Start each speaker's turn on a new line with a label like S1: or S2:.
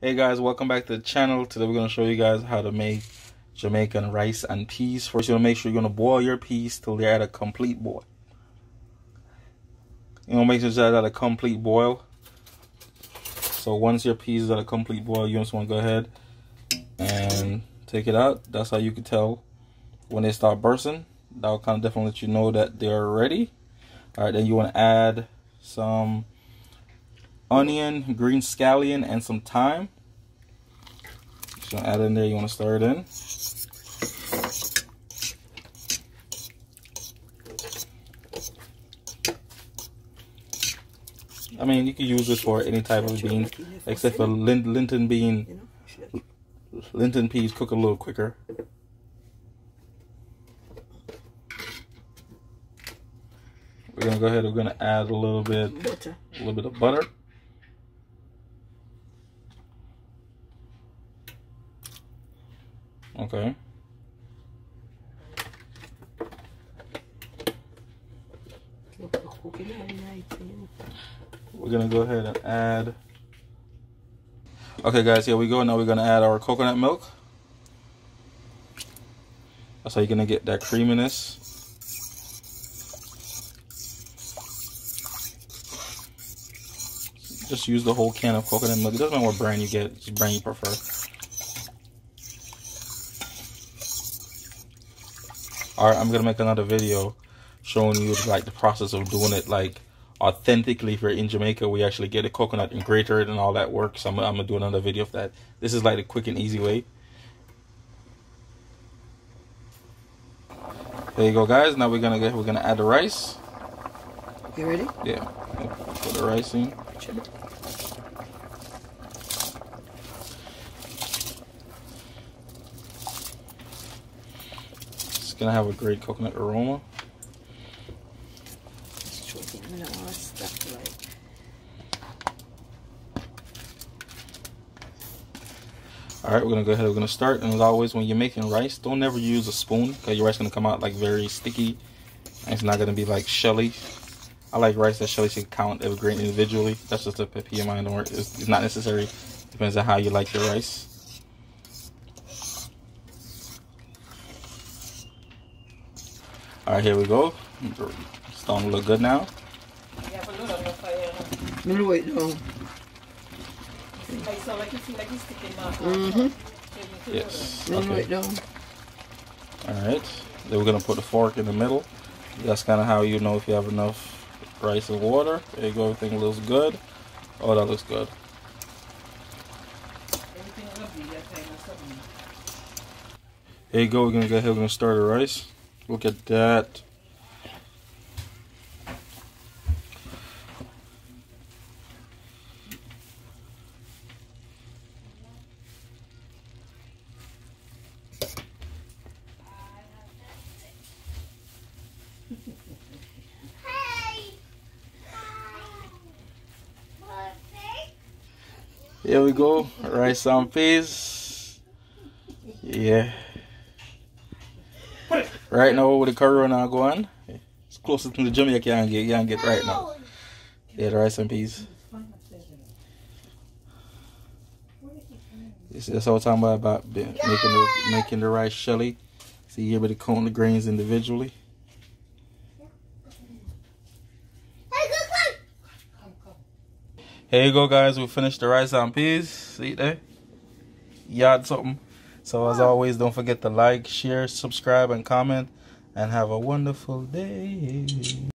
S1: Hey guys, welcome back to the channel. Today we're going to show you guys how to make Jamaican rice and peas. First, you're going to make sure you're going to boil your peas till they're at a complete boil. You know, make sure they're at a complete boil. So once your peas are at a complete boil, you just want to go ahead and take it out. That's how you can tell when they start bursting. That'll kind of definitely let you know that they're ready. All right, then you want to add some onion, green scallion, and some thyme. Just gonna add in there. You want to stir it in. I mean, you can use this for any type of bean, except for Lenten bean. Lenten peas cook a little quicker. We're gonna go ahead. We're gonna add a little bit, a little bit of butter. Okay. We're gonna go ahead and add. Okay, guys, here we go. Now we're gonna add our coconut milk. That's how you're gonna get that creaminess. Just use the whole can of coconut milk. It doesn't matter what brand you get, just brand you prefer. Alright, I'm gonna make another video showing you like the process of doing it like authentically if you're in Jamaica we actually get a coconut and grater it and all that works. So I'm, I'm, gonna do another video of that. This is like a quick and easy way. There you go guys. Now we're gonna get we're gonna add the rice.
S2: You ready?
S1: Yeah. Put the rice in. Gonna have a great coconut aroma. Alright, we're gonna go ahead, we're gonna start, and as always, when you're making rice, don't ever use a spoon, because your rice gonna come out like very sticky, it's not gonna be like shelly. I like rice that shelly should count every grain individually. That's just a pet peeve of mine, it's, it's not necessary. Depends on how you like your rice. All right, here we go. Starting to look good now.
S2: Let wait down.
S1: Mm-hmm. Yes.
S2: Okay. Wait down.
S1: All right. Then we're gonna put the fork in the middle. That's kind of how you know if you have enough rice and water. There you go. Everything looks good. Oh, that looks good. Here you go. We're gonna go ahead. We're gonna start the rice. Look at that. Here we go, rice and peas. Yeah. Right now with the corona going, it's closest to the gym you can get, you can get right now. Yeah, the rice and peas. That's all I'm talking about, about making the, making the rice shelly. So you're able to count the grains individually. Here you go guys, we finished the rice and peas. See there? You had something. So as always, don't forget to like, share, subscribe, and comment. And have a wonderful day.